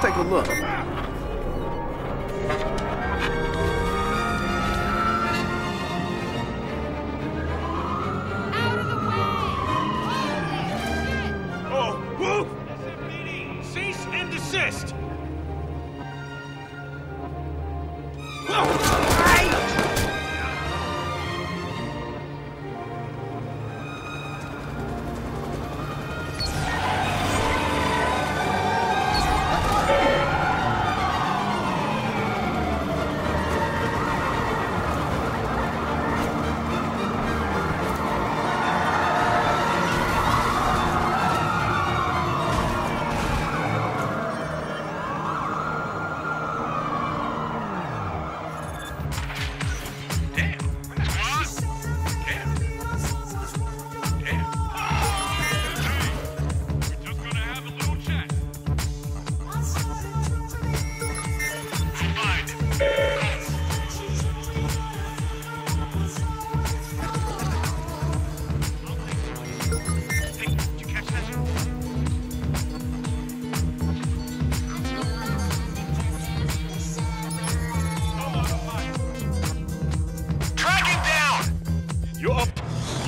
Let's take a look. Oh, whoop! Cease and desist!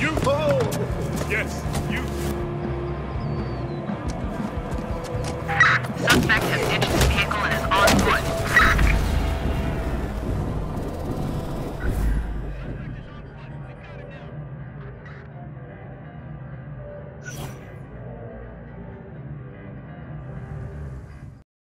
You! Oh! Yes, you!